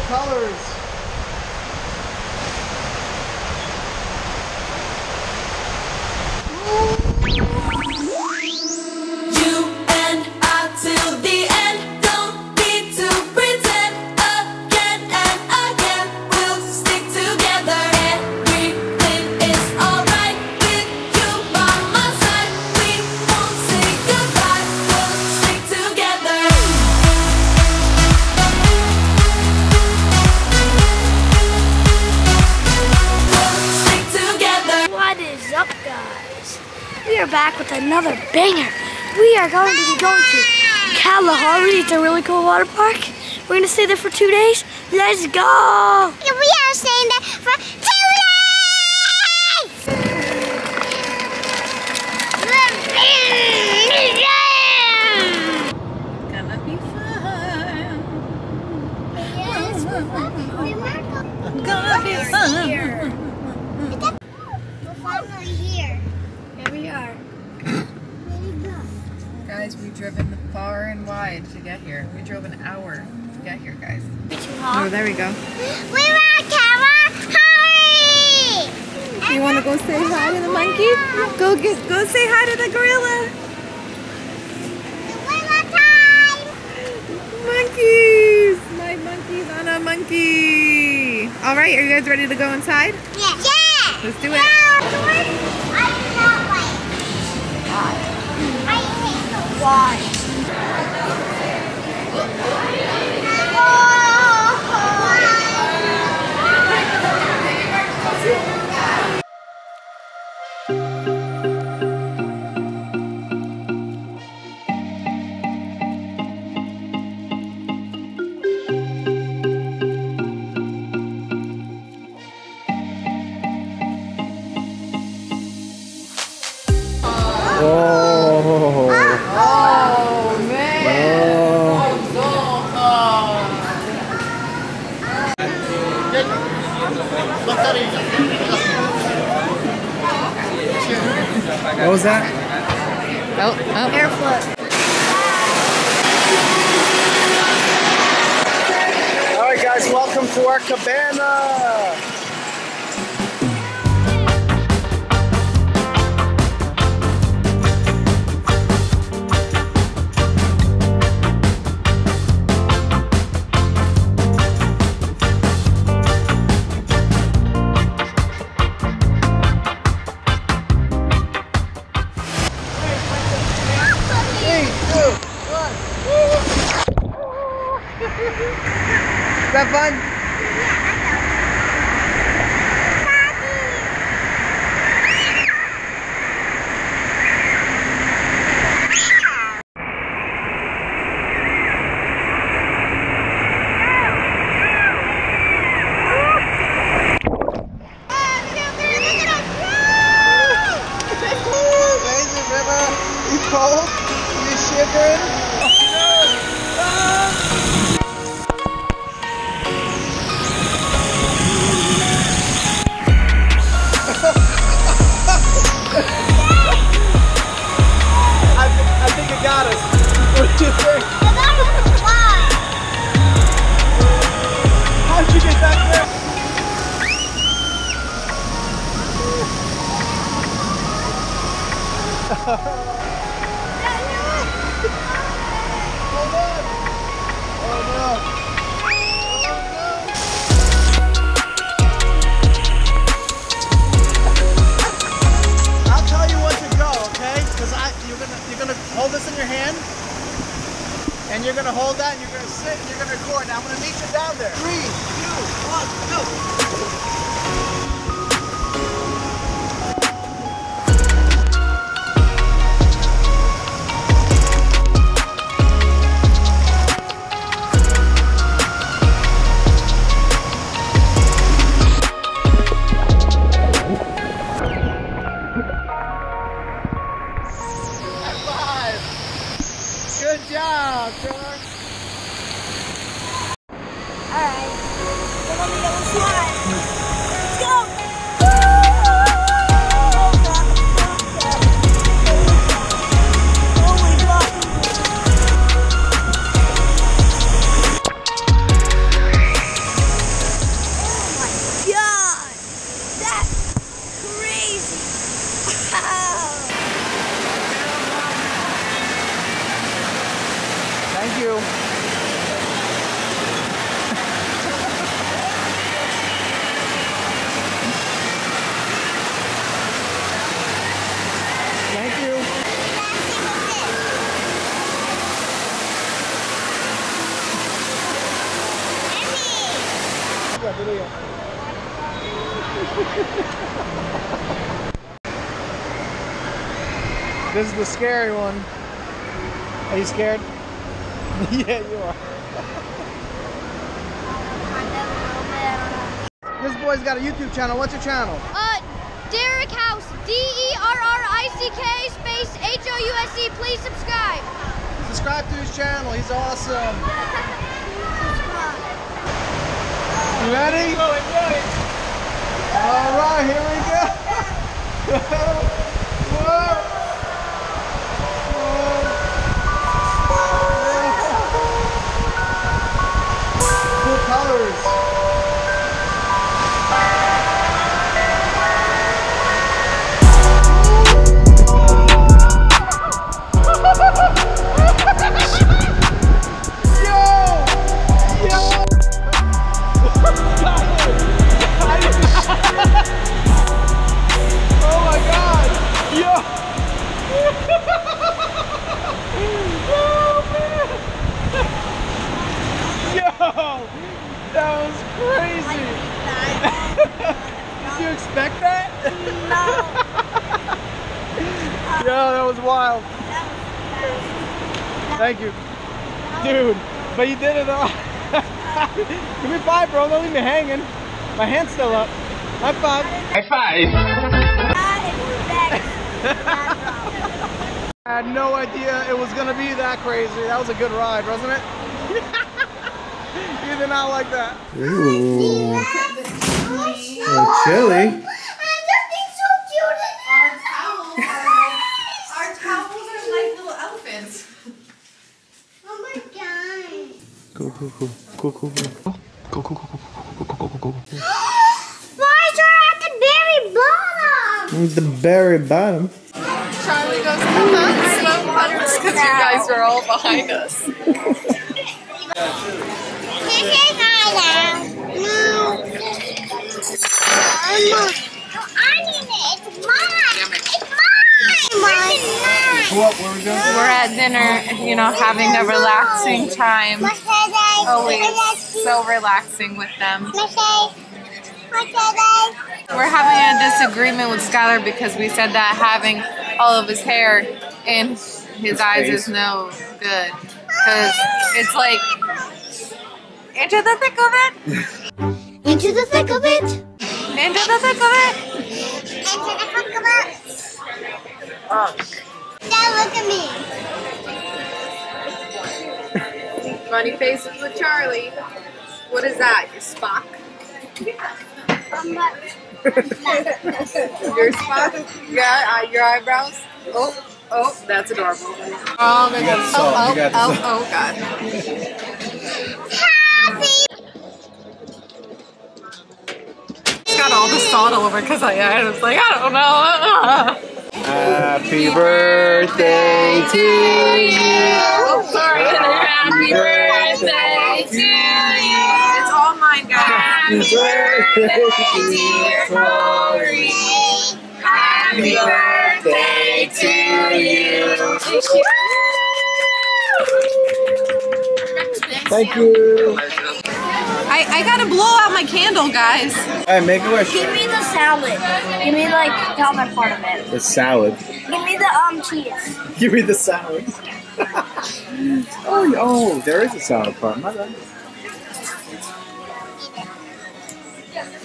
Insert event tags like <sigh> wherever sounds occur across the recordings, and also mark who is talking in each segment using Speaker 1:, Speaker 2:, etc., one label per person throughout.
Speaker 1: colors.
Speaker 2: Back with another banger. We are going to be going to Kalahari. It's a really cool water park. We're going to stay there for two days. Let's go!
Speaker 3: We are staying there for two days!
Speaker 4: Gonna be fun.
Speaker 3: Yes, we're finally
Speaker 4: Gonna be fun.
Speaker 2: Here.
Speaker 3: We're finally here.
Speaker 2: Here we are.
Speaker 3: Where'd it go?
Speaker 4: Guys, we've driven far and wide to get here. We drove an hour to get here, guys. Oh, there we go.
Speaker 3: We're at Kalahari!
Speaker 4: You want to go say hi to the monkey? Go get, go say hi to the gorilla.
Speaker 3: Gorilla time!
Speaker 4: Monkeys! My monkey's on a monkey. All right, are you guys ready to go inside?
Speaker 3: Yeah. Yeah!
Speaker 4: Let's do it.
Speaker 3: Yeah,
Speaker 1: Oh, was that?
Speaker 4: Oh, oh.
Speaker 2: Air flip.
Speaker 1: All right, guys, welcome to our cabana. Your hand. And you're gonna hold that and you're gonna sit and you're gonna record. Now I'm gonna meet you down there. Three, two, one, go. Job, George. The scary one. Are you scared? <laughs> yeah, you are. This boy's got a YouTube channel. What's your channel?
Speaker 5: Uh, Derrick House, D E R R I C K space H O U S E. Please subscribe.
Speaker 1: Subscribe to his channel. He's awesome. You ready? All right, here we go. <laughs> expect that? No. <laughs> Yo, that was wild. Thank you. Dude, but you did it all. <laughs> Give me five, bro. Don't leave me hanging. My hand's still up. High five. High five. <laughs> I had no idea it was gonna be that crazy. That was a good ride, wasn't it? You did not like that.
Speaker 6: Ooh. Oh, chili.
Speaker 4: Our towels are like little elephants.
Speaker 3: Oh my god.
Speaker 6: Go, go, go. Go, go, go. Go, go, go, go, go, go, go, go, go.
Speaker 3: Why are at the very bottom?
Speaker 6: Mm, the berry bottom.
Speaker 4: Charlie goes, come on, smoke butters, because you guys are all behind us. <laughs>
Speaker 3: Mama. No, I need it. It's mine. It's mine. Mine.
Speaker 1: What were we doing?
Speaker 4: We're at dinner, you know, having a relaxing time. Always so relaxing with them. We're having a disagreement with Skylar because we said that having all of his hair in his eyes is no good. Because it's like, into the thick of it,
Speaker 3: Into the thick of it.
Speaker 4: Thick of it.
Speaker 3: Into the thick of. Now look at me.
Speaker 4: Funny faces with Charlie. What is that? Your Spock?
Speaker 3: Um,
Speaker 4: Your Spock? Yeah, uh, your eyebrows? Oh, oh, that's adorable. Oh my god. Oh,
Speaker 6: You got the
Speaker 4: oh,
Speaker 6: salt.
Speaker 4: oh, oh god. Got all the salt all over because I, I was like, I don't know.
Speaker 6: Happy birthday to you.
Speaker 4: Oh, sorry. Happy birthday to you. It's all mine, guys.
Speaker 6: Happy birthday to you.
Speaker 4: Happy birthday to you.
Speaker 6: Thank you.
Speaker 4: I, I gotta blow out my candle, guys.
Speaker 6: All right, make a wish.
Speaker 2: Give me the salad. Give me like the other part of it.
Speaker 6: The salad.
Speaker 2: Give me the um cheese. <laughs>
Speaker 6: Give me the salad. <laughs> oh, oh, there is a salad part. My bad.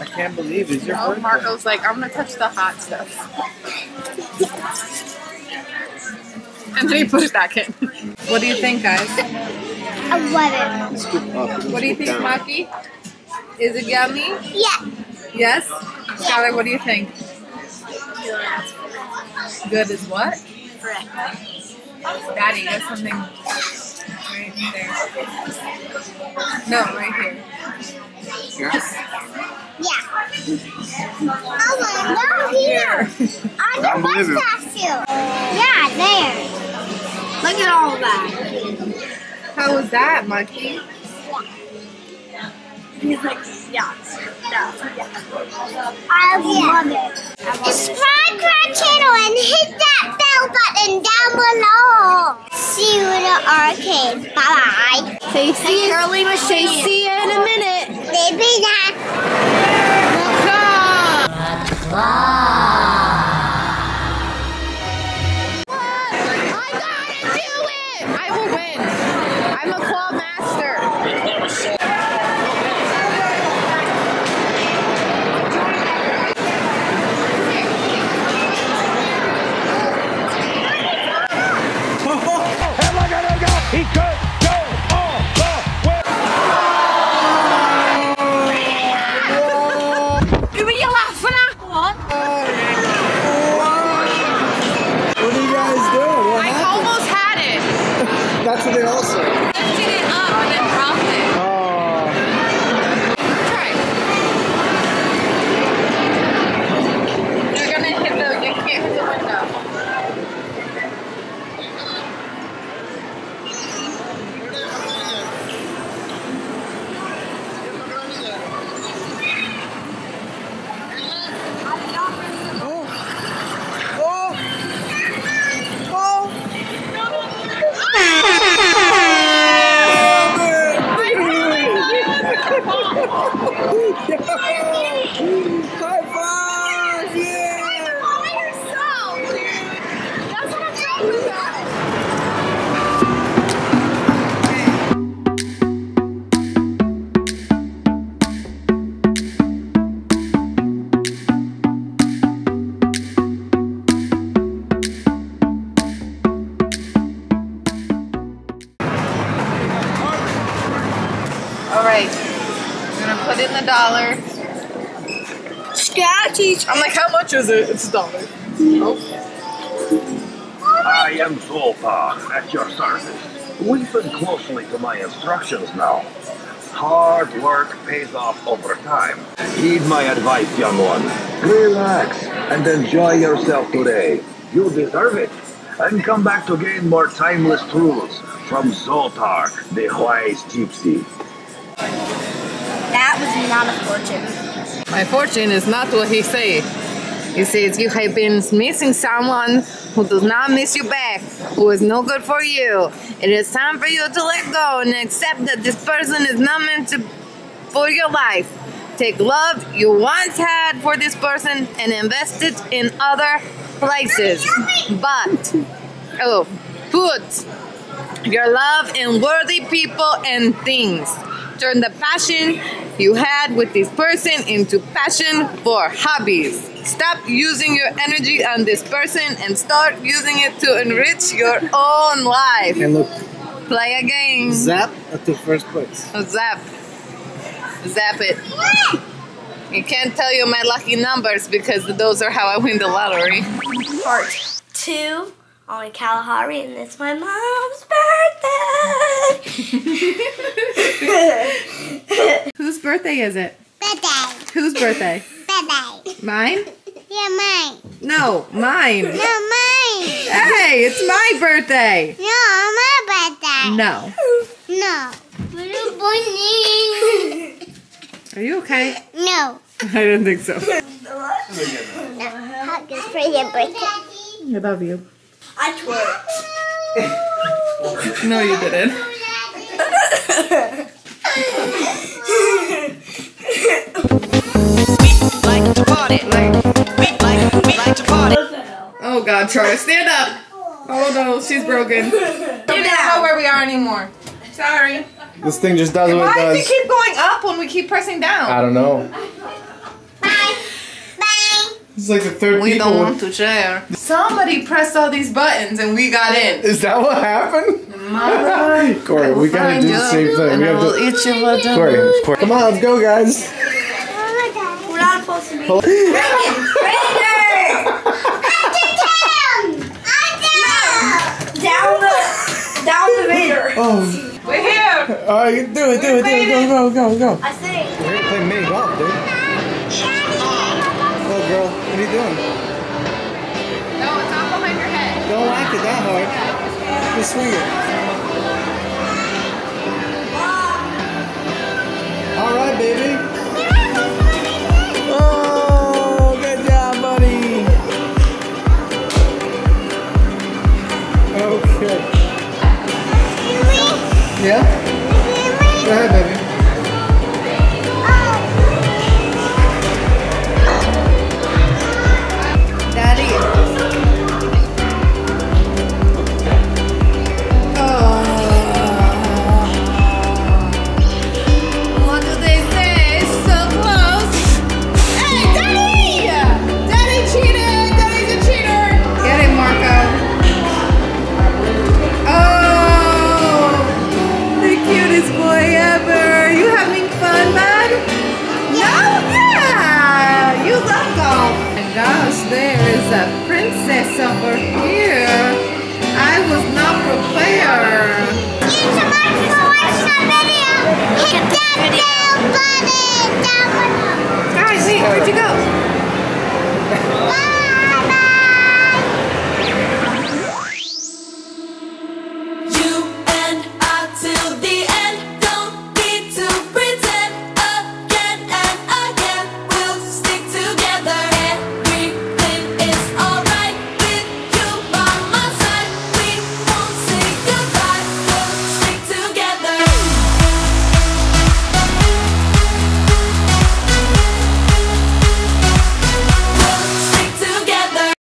Speaker 6: I can't believe it's your
Speaker 4: Oh,
Speaker 6: birthday.
Speaker 4: Marco's like, I'm gonna touch the hot stuff. <laughs> And then he put it back in. What do you think, guys?
Speaker 3: I love it.
Speaker 6: Scoop up.
Speaker 4: What do you think,
Speaker 6: Down.
Speaker 4: Maki? Is it yummy?
Speaker 3: Yeah.
Speaker 4: Yes? Skylar, what do you think? Good as what? Daddy, you got something right there. No, right here.
Speaker 6: Yes.
Speaker 3: Yeah. I want to go here. On the
Speaker 6: Unbelievable.
Speaker 3: mustache. Yeah, there.
Speaker 2: Look at all that.
Speaker 4: How was that, Maki?
Speaker 2: He's like, yeah, yeah, yeah.
Speaker 3: I love it. Subscribe to our channel and hit that bell button down below. See you in the arcade. Bye bye.
Speaker 2: Say see Curly machine.
Speaker 5: See you in a minute.
Speaker 3: Baby,
Speaker 4: dollar.
Speaker 2: Scatty.
Speaker 4: I'm like, how much is it? It's a dollar.
Speaker 7: I am Zoltar, at your service. Listen closely to my instructions now. Hard work pays off over time. Heed my advice, young one. Relax and enjoy yourself today. You deserve it. And come back to gain more timeless truths from Zoltar, the wise gypsy.
Speaker 2: That was not a fortune.
Speaker 4: My fortune is not what he say. He says you have been missing someone who does not miss you back, who is no good for you. It is time for you to let go and accept that this person is not meant to for your life. Take love you once had for this person and invest it in other places. But oh, put your love in worthy people and things. Turn the passion you had with this person into passion for hobbies. Stop using your energy on this person and start using it to enrich your own life.
Speaker 6: And look,
Speaker 4: Play a game.
Speaker 6: Zap at the first place.
Speaker 4: Zap. Zap it. You can't tell you my lucky numbers because those are how I win the lottery.
Speaker 2: Part two on Kalahari, and it's my mom's birthday. <laughs>
Speaker 4: Whose birthday is it?
Speaker 3: Birthday.
Speaker 4: Whose birthday?
Speaker 3: Birthday.
Speaker 4: Mine?
Speaker 3: Yeah, mine.
Speaker 4: No, mine.
Speaker 3: No, mine.
Speaker 4: Hey, it's my birthday.
Speaker 3: No, my birthday.
Speaker 4: No.
Speaker 3: No. Blue bunny.
Speaker 4: Are you okay?
Speaker 3: No.
Speaker 4: I don't think so.
Speaker 3: No. Hug is for your birthday.
Speaker 4: I love you.
Speaker 2: I twerked.
Speaker 4: No, you didn't. God, Charlie, stand up. Oh no, she's broken. I don't know where we are anymore. Sorry.
Speaker 6: This thing just does what it
Speaker 4: does Why
Speaker 6: does.
Speaker 4: it keep going up when we keep pressing down?
Speaker 6: I don't know.
Speaker 3: Bye. Bye.
Speaker 6: It's like the third
Speaker 4: We
Speaker 6: people.
Speaker 4: don't want to share. Somebody pressed all these buttons and we got in.
Speaker 6: Is that what happened? <laughs> Corey, we gotta do the same thing.
Speaker 4: And
Speaker 6: We
Speaker 4: I
Speaker 6: have
Speaker 4: will
Speaker 6: to.
Speaker 4: eat you for dinner.
Speaker 6: Corey, Corey, come on, let's go, guys.
Speaker 3: My god.
Speaker 2: We're not supposed to be.
Speaker 6: Hold-
Speaker 2: Down the, down the Vader.
Speaker 6: Oh,
Speaker 4: We're here.
Speaker 6: all right, do it, do it, do it. Go, go, go, go.
Speaker 2: I see.
Speaker 6: We're gonna play mini golf, dude. Oh, girl, what are you doing?
Speaker 4: No, it's not behind your head.
Speaker 6: Don't whack it that hard. Just swing it. All right, baby.